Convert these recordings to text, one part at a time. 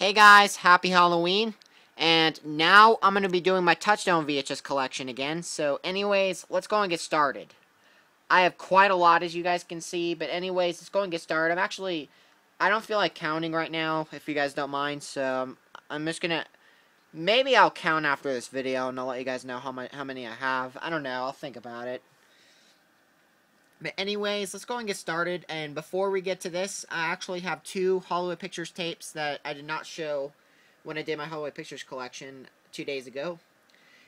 Hey guys, happy Halloween. And now I'm going to be doing my Touchstone VHS collection again. So anyways, let's go and get started. I have quite a lot as you guys can see, but anyways, let's go and get started. I'm actually, I don't feel like counting right now, if you guys don't mind, so um, I'm just going to, maybe I'll count after this video and I'll let you guys know how, my, how many I have. I don't know, I'll think about it. But anyways, let's go and get started. And before we get to this, I actually have two Hollywood Pictures tapes that I did not show when I did my Hollywood Pictures collection two days ago.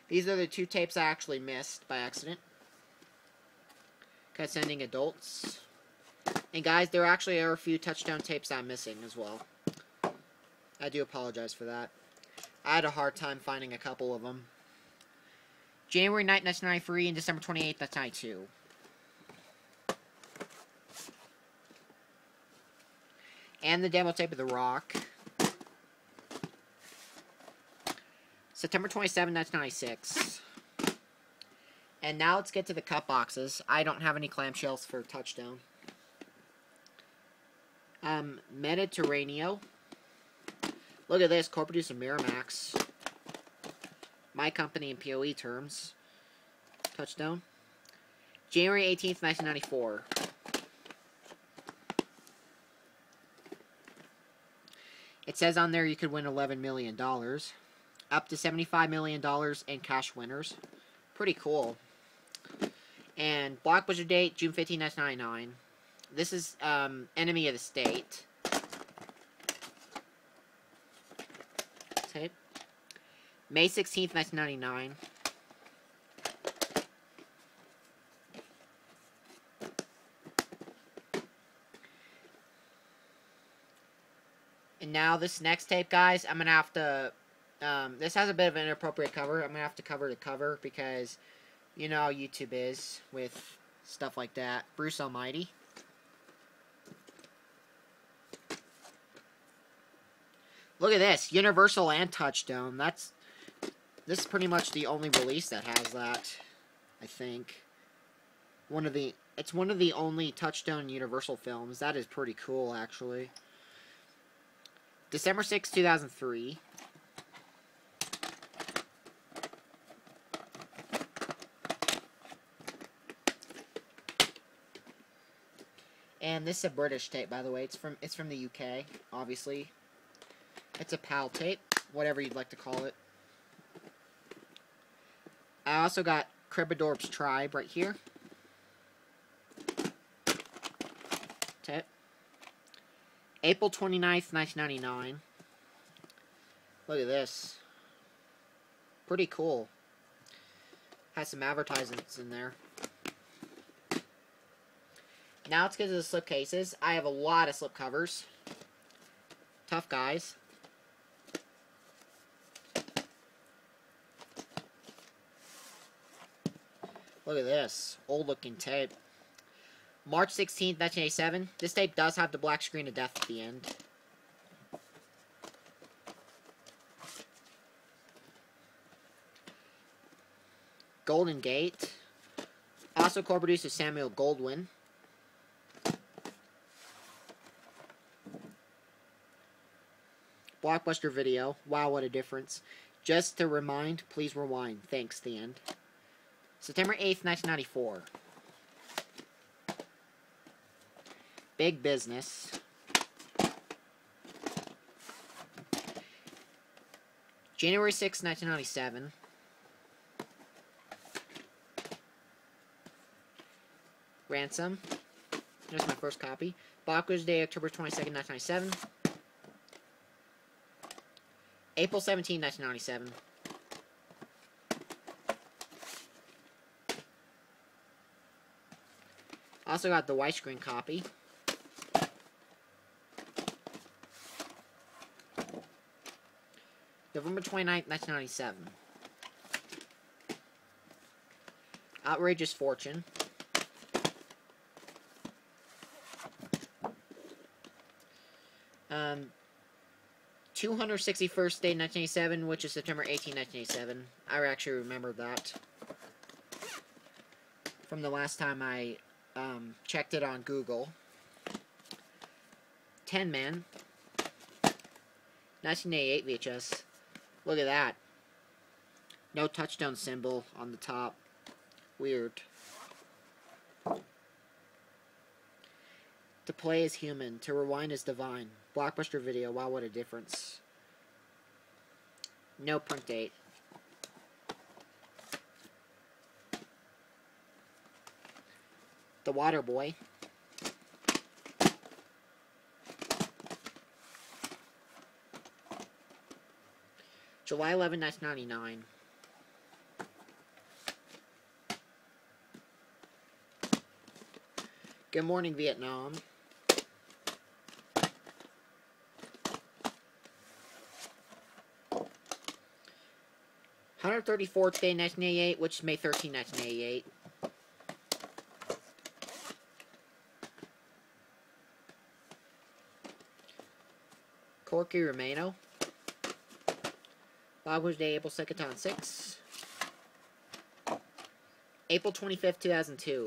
These are the two tapes I actually missed by accident. Sending adults. And guys, there actually are a few touchstone tapes I'm missing as well. I do apologize for that. I had a hard time finding a couple of them. January 9th, 1993 and December 28th, 1992. And the demo tape of The Rock. September 27, 1996. And now let's get to the cut boxes. I don't have any clamshells for Touchstone. Um, Mediterraneo. Look at this, co-producer Miramax. My company in POE terms. Touchstone. January 18th, 1994. It says on there you could win $11 million. Up to $75 million in cash winners. Pretty cool. And blockbuster date, June 15, 1999. This is um, Enemy of the State. Tape. May 16th, 1999. And now this next tape, guys, I'm going to have to... Um, this has a bit of an inappropriate cover. I'm going to have to cover the cover because you know how YouTube is with stuff like that. Bruce Almighty. Look at this. Universal and Touchstone. That's... This is pretty much the only release that has that, I think. One of the... It's one of the only Touchstone Universal films. That is pretty cool, actually. December 6, 2003. And this is a British tape, by the way. It's from it's from the UK, obviously. It's a PAL tape, whatever you'd like to call it. I also got Krippendorf's Tribe right here. Tape. April 29th, 1999. Look at this. Pretty cool. Has some advertisements in there. Now let's get to the slip cases. I have a lot of slip covers. Tough guys. Look at this. Old looking tape. March 16th, 1987. This tape does have the black screen of death at the end. Golden Gate. Also co-produced with Samuel Goldwyn. Blockbuster Video. Wow, what a difference. Just to remind, please rewind. Thanks, the end. September 8th, 1994. Big business. January 6, 1997. Ransom. There's my first copy. Blockbuster Day, October 22nd, 1997. April 17, 1997. Also got the widescreen copy. November 29th, 1997. Outrageous Fortune. Um, 261st Day, 1987, which is September 18, 1987. I actually remember that. From the last time I um, checked it on Google. Tin Men. 1988 VHS. Look at that. No touchstone symbol on the top. Weird. To play is human. To rewind is divine. Blockbuster video. Wow, what a difference. No print date. The Water Boy. July 11, 1999. Good morning, Vietnam. Hundred thirty fourth day, nineteen eighty eight, which is May 13, 1988. Corky Romano. Logwood Day, April 2nd, 2006. April 25th, 2002.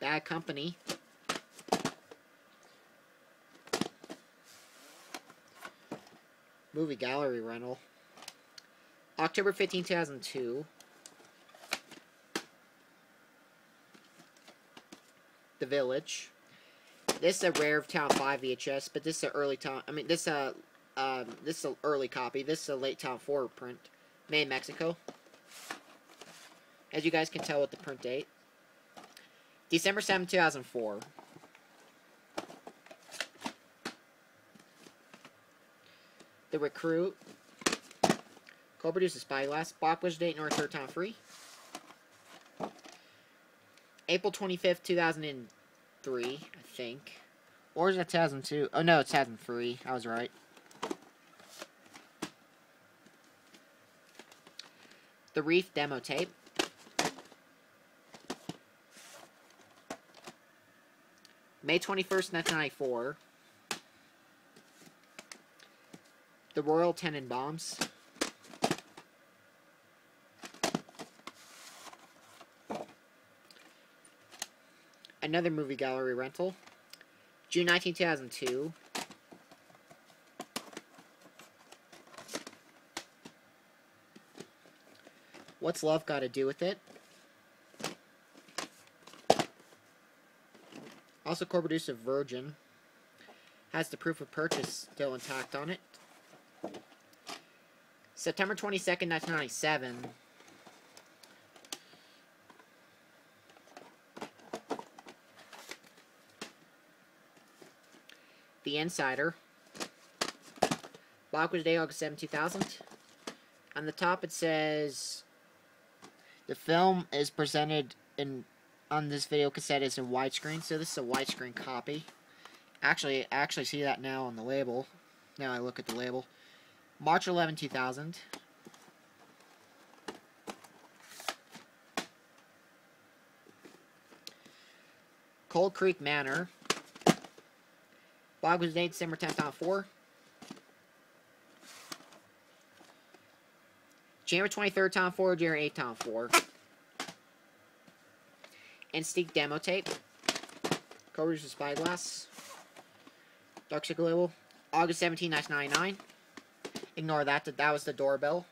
Bad Company. Movie Gallery Rental. October 15, 2002. The Village. This is a rare of Town 5 VHS, but this is an early Town... I mean, this is a... Um, this is an early copy. This is a late Town 4 print. Made in Mexico. As you guys can tell with the print date. December 7, 2004. The Recruit. Co-produced Spyglass. Blockbuster date North Third Town Free. April 25th, 2003, I think. Or is that 2002? Oh, no, it's 2003. I was right. The Reef demo tape. May 21st, 1994. The Royal Tenenbaums. Another movie gallery rental. June 19, 2002. What's Love Got to Do with It? Also co-producer Virgin. Has the proof of purchase still intact on it. September 22nd, 1997. Insider. Blockwood Day, August 7, 2000. On the top it says, the film is presented in on this video cassette is in widescreen, so this is a widescreen copy. Actually, I actually see that now on the label. Now I look at the label. March 11, 2000. Cold Creek Manor. Blog was dated December 10th on 4. January 23rd, Tom 4, January 8th, Tom 4. Instinct demo tape. Coverage with Spyglass. Dark Circle label. August 17, 1999. Ignore that. That was the doorbell.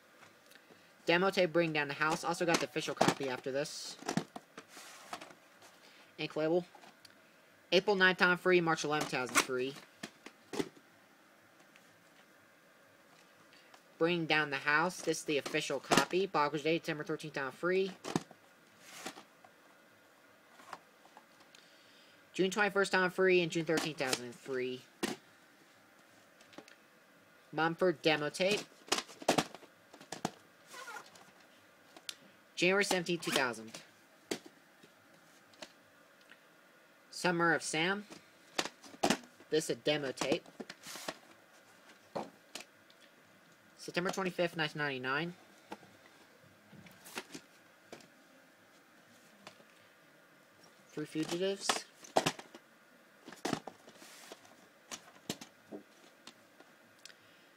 Demo tape Bring Down the House. Also got the official copy after this. Ink label. April 9th, time free. March 11th, 2003. Bring Down the House. This is the official copy. Boggers Day, December 13th, time free. June 21st, time free, and June 13th, 2003. Mumford demo tape. January 17, 2000. Summer of Sam. This a demo tape. September 25th, 1999. Three Fugitives.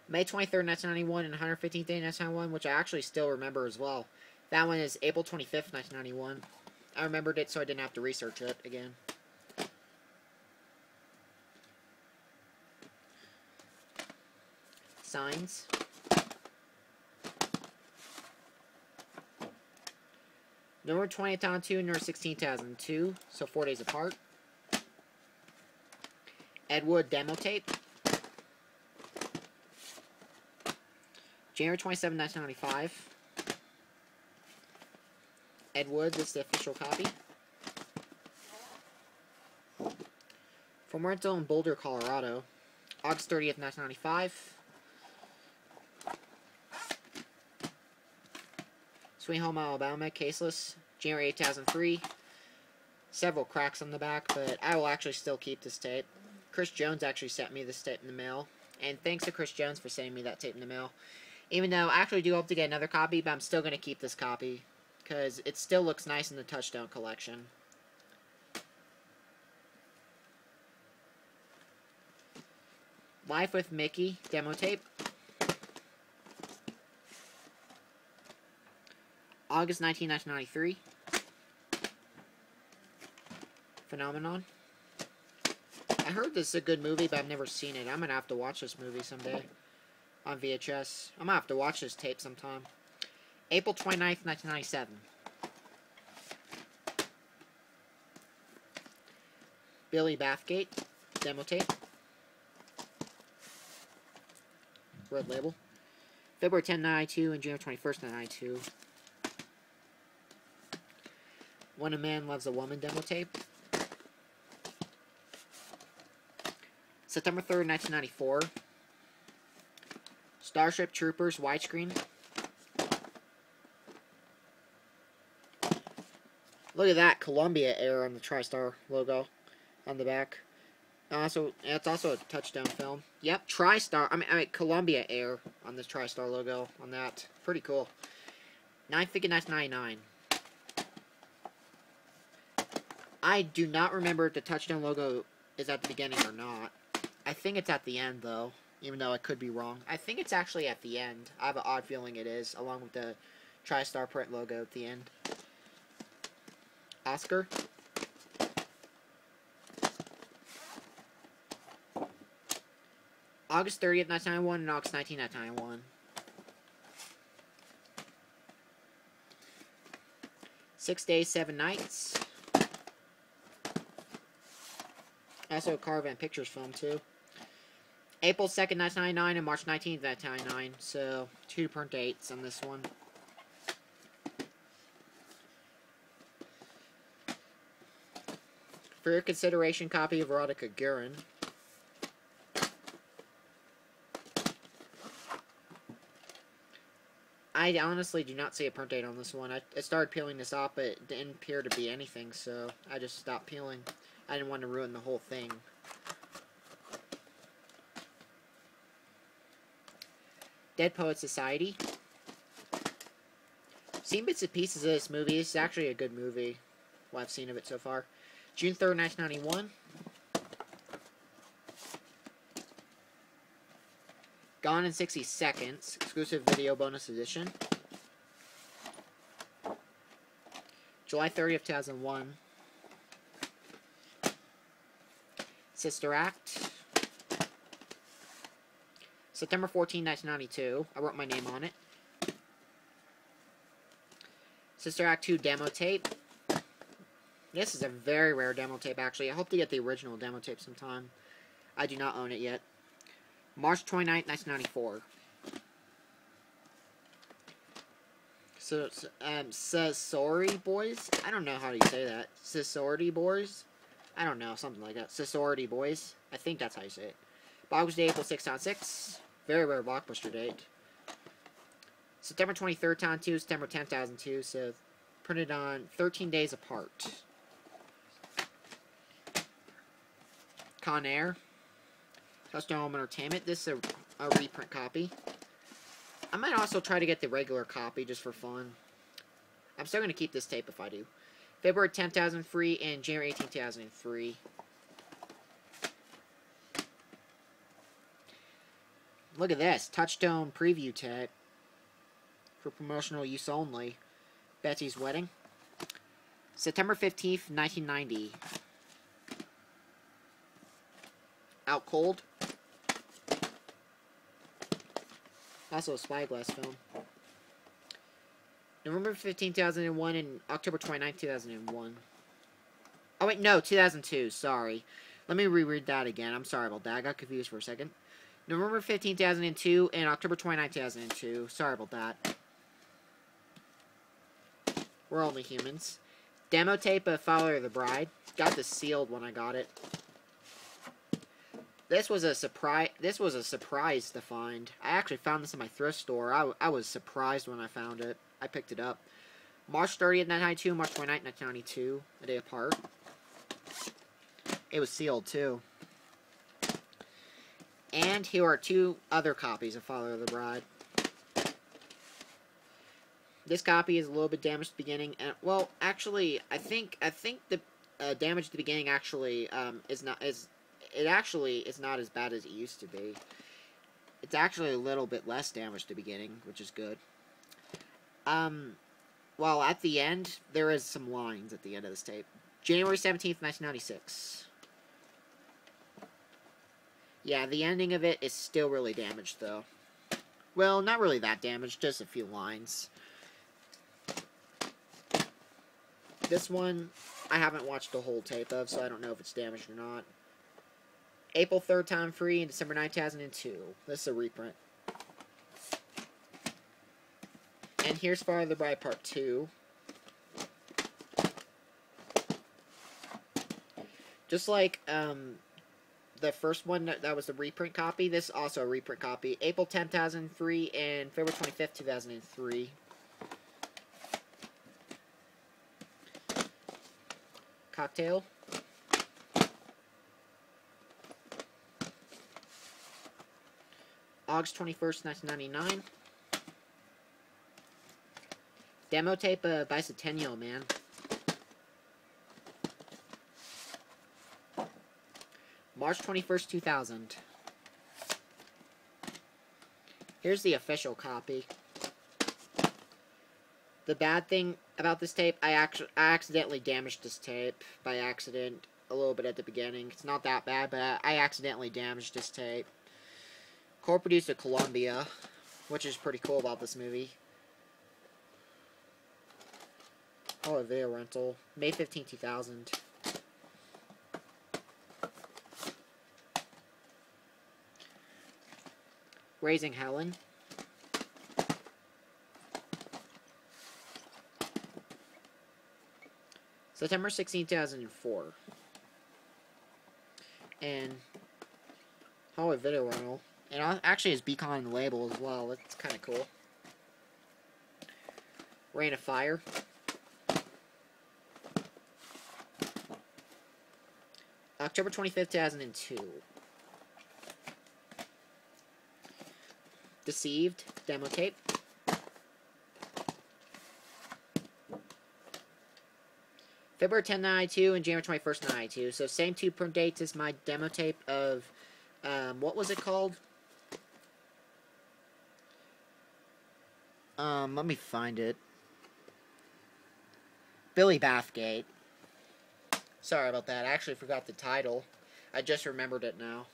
May 23rd, 1991, and 115th day, 1991, which I actually still remember as well. That one is April 25th, 1991. I remembered it so I didn't have to research it again. Signs. November 20th, 2002, November 16th, 2002, so four days apart. Ed Wood demo tape. January 27, 1995. Ed Wood, this is the official copy. From rental in Boulder, Colorado. August 30th, 1995. Sweet Home, Alabama, caseless. January 2003. Several cracks on the back, but I will actually still keep this tape. Chris Jones actually sent me this tape in the mail. And thanks to Chris Jones for sending me that tape in the mail. Even though I actually do hope to get another copy, but I'm still going to keep this copy. Because it still looks nice in the Touchstone collection. Life with Mickey demo tape. August 19, 1993. Phenomenon. I heard this is a good movie, but I've never seen it. I'm going to have to watch this movie someday on VHS. I'm going to have to watch this tape sometime. April 29th, 1997. Billy Bathgate, demo tape. Red label. February 10, 1992 and June 21st, 1992. When a Man Loves a Woman demo tape. September 3rd, 1994. Starship Troopers widescreen. Look at that Columbia Air on the TriStar logo on the back. Also, it's also a touchstone film. Yep, TriStar. I mean, I mean Columbia Air on this TriStar logo on that. Pretty cool. Nine figure 999. I do not remember if the touchstone logo is at the beginning or not. I think it's at the end, though, even though I could be wrong. I think it's actually at the end. I have an odd feeling it is, along with the TriStar print logo at the end. Oscar. August 30th, 1991, and August 19th, 1991. Six days, seven nights. Also a Caravan Pictures film, too. April 2nd, 1999 and March 19th, 1999. So, two print dates on this one. For your consideration, copy of Veronica Guerin. I honestly do not see a print date on this one. I, I started peeling this off, but it didn't appear to be anything, so I just stopped peeling. I didn't want to ruin the whole thing. Dead Poet Society. Seen bits and pieces of this movie. It's actually a good movie. What I've seen of it so far. June 3rd, 1991. Gone in 60 Seconds. Exclusive video bonus edition. July 30th, 2001. Sister Act. September 14, 1992. I wrote my name on it. Sister Act 2 demo tape. This is a very rare demo tape, actually. I hope to get the original demo tape sometime. I do not own it yet. March 29, 1994. So, um, Sorry Boys? I don't know how you say that. Sorority Boys? I don't know, something like that. Sorority Boys? I think that's how you say it. Box Day, April 6 on 6. Very rare blockbuster date. September 23rd, 2002, September 10th, 2002, so printed on 13 days apart. Con Air. Touchstone Entertainment. This is a, a reprint copy. I might also try to get the regular copy just for fun. I'm still going to keep this tape if I do. February 10th, 2003 and January 18th, 2003. Look at this. Touchstone preview tape. For promotional use only. Betsy's Wedding. September 15th, 1990. Out Cold. Also a Spyglass film. November 15, 2001 and October 29, 2001. Oh, wait, no, 2002, sorry. Let me reread that again. I'm sorry about that. I got confused for a second. November 15, 2002 and October 29, 2002. Sorry about that. We're only humans. Demo tape of Follower of the Bride. Got this sealed when I got it. This was a surprise. This was a surprise to find. I actually found this in my thrift store. I, I was surprised when I found it. I picked it up. March 30th, 1992, March 29th, 1992, a day apart. It was sealed, too. And here are two other copies of Father of the Bride. This copy is a little bit damaged at the beginning, and well, actually, I think I think the uh, damage at the beginning actually um, is not is it actually is not as bad as it used to be. It's actually a little bit less damage at the beginning, which is good. Um, well, at the end, there is some lines at the end of this tape. January 17th, 1996. Yeah, the ending of it is still really damaged, though. Well, not really that damaged, just a few lines. This one, I haven't watched the whole tape of, so I don't know if it's damaged or not. April 3rd, time free, and December 2002. This is a reprint. And here's the Bride Part 2. Just like um, the first one that, was the reprint copy, this is also a reprint copy. April 10, 2003 and February 25th, 2003. Cocktail. August 21st, 1999. Demo tape of Bicentennial, man. March 21st, 2000. Here's the official copy. The bad thing about this tape, I actually I accidentally damaged this tape by accident a little bit at the beginning. It's not that bad, but I, accidentally damaged this tape. Co-produced Columbia, which is pretty cool about this movie. A video rental. May 15, 2000. Raising Helen. September 16, 2004. And Hollywood Video Rental. And actually has Beacon on the label as well. That's kind of cool. Reign of Fire. October 25th, 2002. Deceived, demo tape. February 10, 92 and January 21st, 92. So same two print dates as my demo tape of, um, what was it called? Um, let me find it. Billy Bathgate. Sorry about that. I actually forgot the title. I just remembered it now.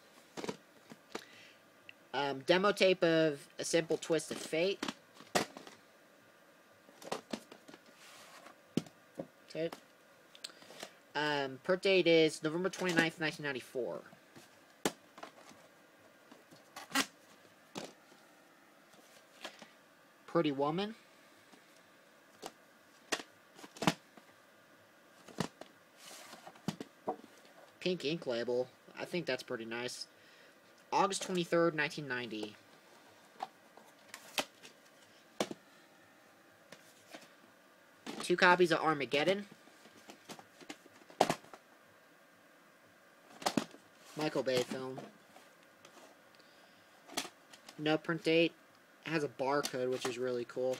Um, demo tape of A Simple Twist of Fate. Okay. Um, per date is November 29th, 1994. Pretty Woman. Pink ink label. I think that's pretty nice. August 23rd, 1990. Two copies of Armageddon. Michael Bay film. No print date. It has a barcode, which is really cool.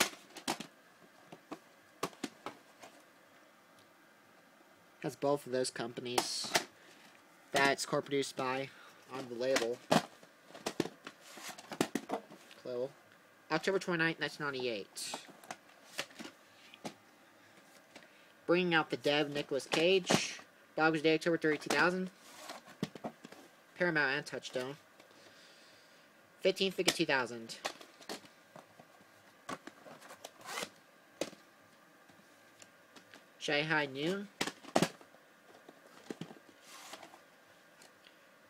Has both of those companies that's co-produced by on the label. Label. October 29th, 1998. Bringing Out the Dead. Nicolas Cage. Dog's Day, October 30, 2000. Paramount and Touchstone. 15th, 2000. Shanghai Noon,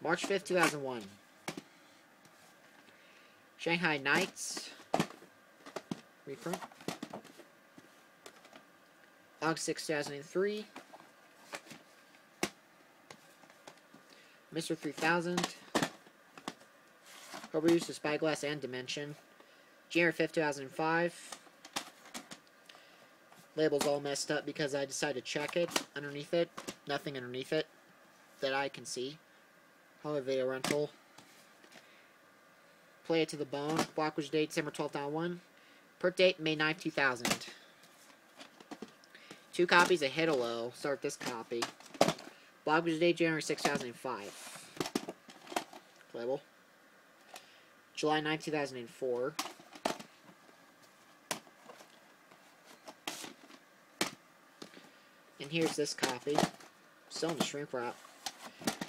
March 5th, 2001. Shanghai Knights. Reprint. August 6, 2003. Mr. 3000. Overused to Spyglass and Dimension. January 5th, 2005. Label's all messed up because I decided to check it underneath it. Nothing underneath it that I can see. Hollywood Video Rental. Play It to the Bone. Blockage date December 12th, 1. Print date May 9th, 2000. Two copies of Hidalgo. Start this copy. Blockage date January 6, 2005. Playable. July 9, 2004. And here's this copy. Still in the shrink wrap.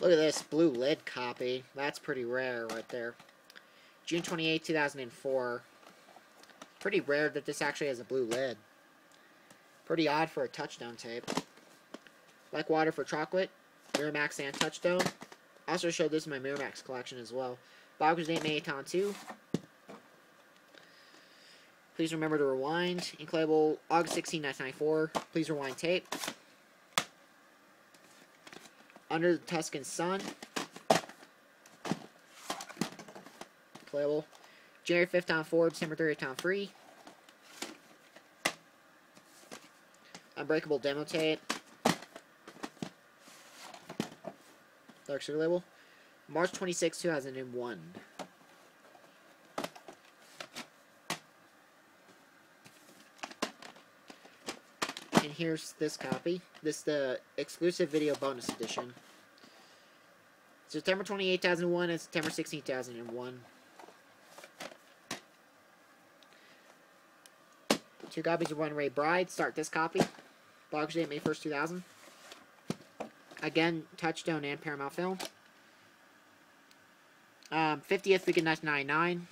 Look at this blue lid copy. That's pretty rare right there. June 28, 2004. Pretty rare that this actually has a blue lid. Pretty odd for a touchstone tape. Like Water for Chocolate, Miramax and Touchstone. Also showed this in my Miramax collection as well. Boggers Name Maton 2. Please remember to rewind. Inclayable August 16, 1994. Please rewind tape. Under the Tuscan Sun. Playable. January 5th on 4, December 30th on 3. Unbreakable Demo Tape. Dark Sugar Label. March 26, 2001. And here's this copy. This is the exclusive video bonus edition. September 28, 2001 and September 16, 2001. Two copies of Runaway Bride. Start this copy. Box date May 1st, 2000. Again, Touchstone and Paramount Film. Um, 50th week of 1999.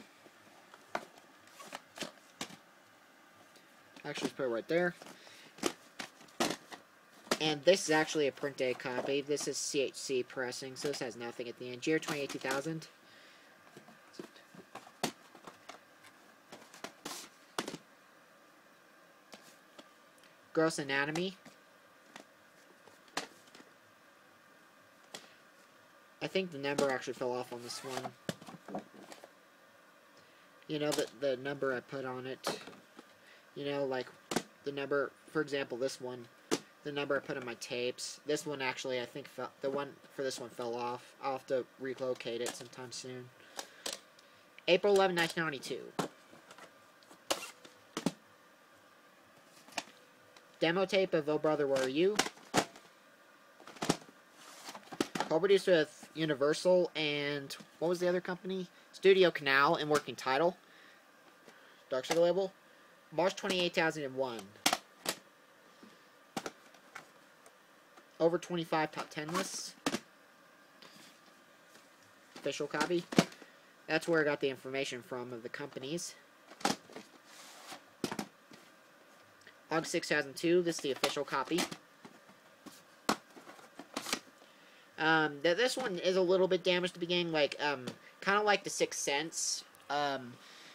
Actually, let's put it right there. And this is actually a print day copy. This is CHC pressing, so this has nothing at the end. Year 28, 2000. Gross Anatomy. I think the number actually fell off on this one. You know, the, the number I put on it. You know, like, the number, for example, this one. The number I put on my tapes. This one actually, I think, fell, the one for this one fell off. I'll have to relocate it sometime soon. April 11, 1992. Demo tape of Oh Brother, Where Are You? Co-produced with Universal and what was the other company? Studio Canal and working title. Dark Sugar label. March 28, 2001. Over 25 top 10 lists. Official copy. That's where I got the information from of the companies. August 6, 2002. This is the official copy. Um, th this one is a little bit damaged to begin, like, um, kind of like the Sixth Sense. Um,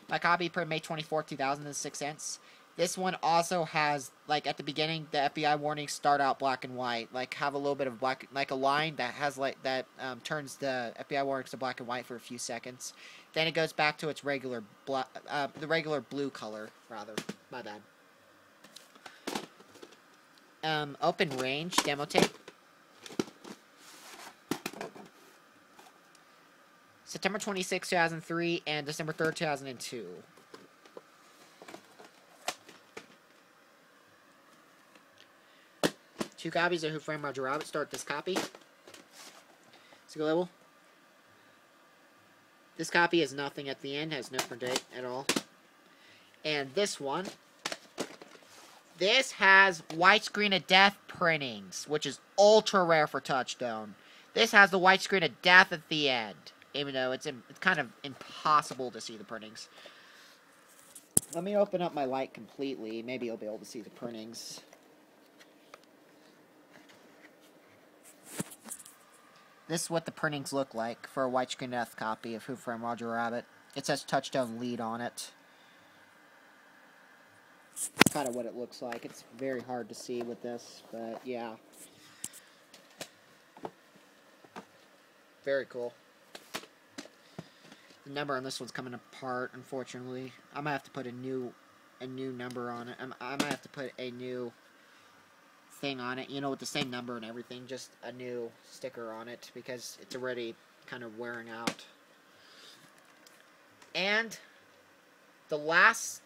my copy per May 24, 2000, The Sixth Sense. This one also has, like, at the beginning, the FBI warnings start out black and white. Like, have a little bit of black, like a line that has, like, that um, turns the FBI warnings to black and white for a few seconds. Then it goes back to its regular, black, uh, the regular blue color, rather. My bad. Um, open range demo tape. September 26, 2003, and December 3rd, 2002. Two copies of Who Framed Roger Rabbit. Start this copy. Single label. This copy has nothing at the end, has no print date at all. And this one. This has white screen of death printings, which is ultra rare for Touchstone. This has the white screen of death at the end even though it's, it's kind of impossible to see the printings. Let me open up my light completely. Maybe you'll be able to see the printings. This is what the printings look like for a white screen death copy of Who Framed Roger Rabbit. It says Touchstone Lead on it. Kind of what it looks like. It's very hard to see with this, but yeah. Very cool. The number on this one's coming apart, unfortunately. I might have to put a new a new number on it. I might have to put a new thing on it, you know, with the same number and everything, just a new sticker on it because it's already kind of wearing out. And the last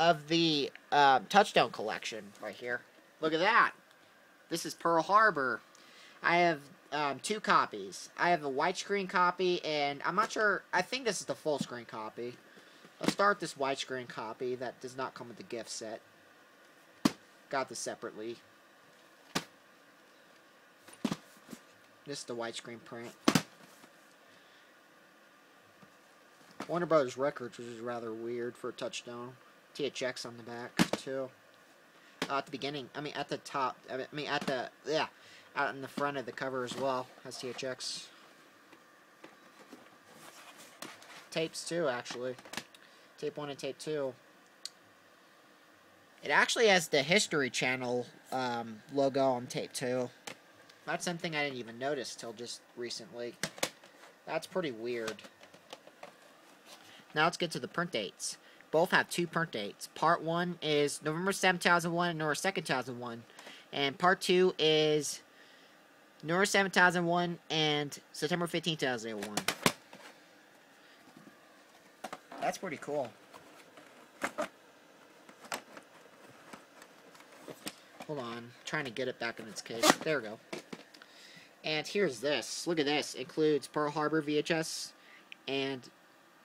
of the uh, Touchstone collection right here. Look at that. This is Pearl Harbor. I have um, two copies. I have a widescreen copy, and I'm not sure. I think this is the full screen copy. Let's start this widescreen copy that does not come with the gift set. Got this separately. This is the widescreen print. Warner Brothers Records, which is rather weird for a touchstone. THX on the back, too. Uh, at the beginning, I mean, at the top, I mean, at the, yeah, out in the front of the cover as well, has THX. Tapes, too, actually. Tape 1 and Tape 2. It actually has the History Channel um, logo on Tape 2. That's something I didn't even notice till just recently. That's pretty weird. Now let's get to the print dates. Both have two print dates. Part 1 is November 7, 2001 and November 2, 2001. And Part 2 is November 7, 2001 and September 15, 2001. That's pretty cool. Hold on. I'm trying to get it back in its case. There we go. And here's this. Look at this. Includes Pearl Harbor VHS and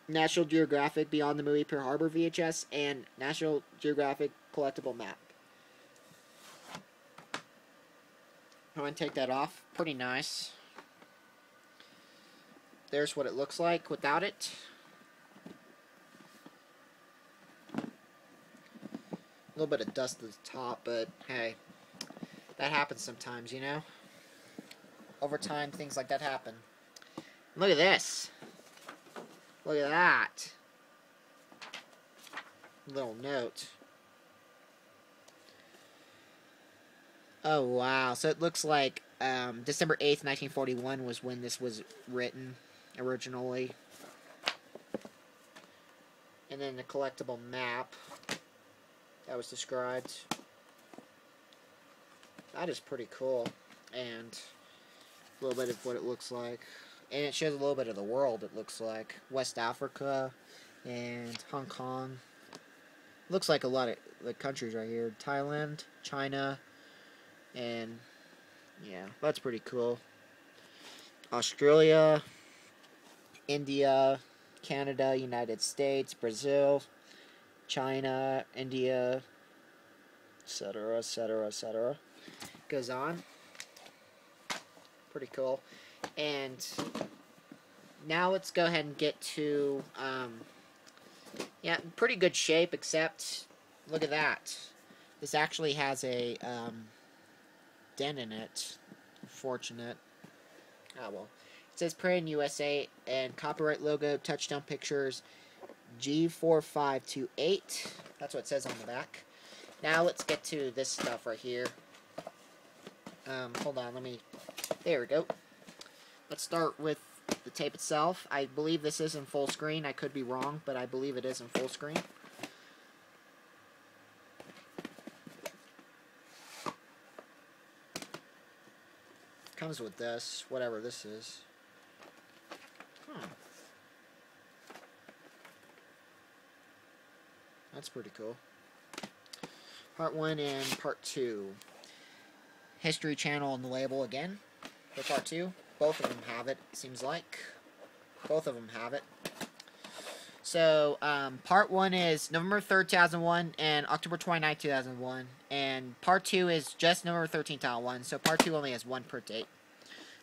National Geographic Beyond the Movie Pearl Harbor VHS and National Geographic Collectible Map. I'm going to take that off. Pretty nice. There's what it looks like without it. A little bit of dust at the top, but hey, that happens sometimes, you know? Over time, things like that happen. Look at this. Look at that. Little note. Oh, wow. So it looks like um, December 8th, 1941 was when this was written originally. And then the collectible map that was described. That is pretty cool. And a little bit of what it looks like. And it shows a little bit of the world, it looks like. West Africa and Hong Kong. Looks like a lot of the countries right here. Thailand, China, and yeah, that's pretty cool. Australia, India, Canada, United States, Brazil, China, India, etc., etc., etc. Goes on. Pretty cool. And now let's go ahead and get to, um, yeah, pretty good shape, except, look at that. This actually has a, um, dent in it. Unfortunate. Ah, well. It says Print USA and copyright logo, Touchstone Pictures, G4528. That's what it says on the back. Now let's get to this stuff right here. Um, hold on, let me... There we go. Let's start with the tape itself. I believe this is in full screen. I could be wrong, but I believe it is in full screen. Comes with this, whatever this is. Huh. That's pretty cool. Part 1 and Part 2. History Channel on the label again for Part 2. Both of them have it, seems like. Both of them have it. So, um, Part 1 is November 3rd, 2001, and October 29th, 2001. And Part 2 is just November 13th, 2001. So, Part 2 only has one per date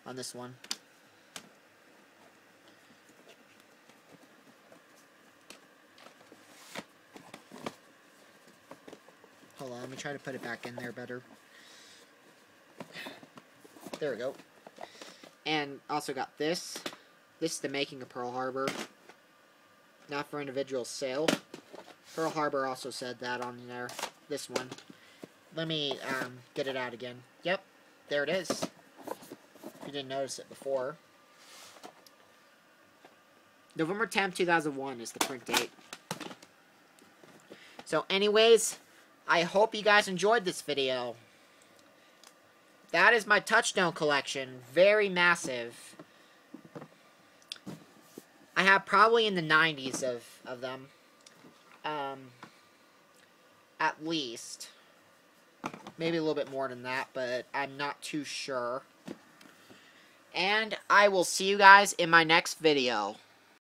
on this one. Hold on, let me try to put it back in there better. There we go. And also got this. This is the making of Pearl Harbor. Not for individual sale. Pearl Harbor also said that on there. This one. Let me um, get it out again. Yep, there it is. If you didn't notice it before. November 10th, 2001 is the print date. So anyways, I hope you guys enjoyed this video. That is my Touchstone collection. Very massive. I have probably in the 90s of, of them. Um, at least. Maybe a little bit more than that, but I'm not too sure. And I will see you guys in my next video.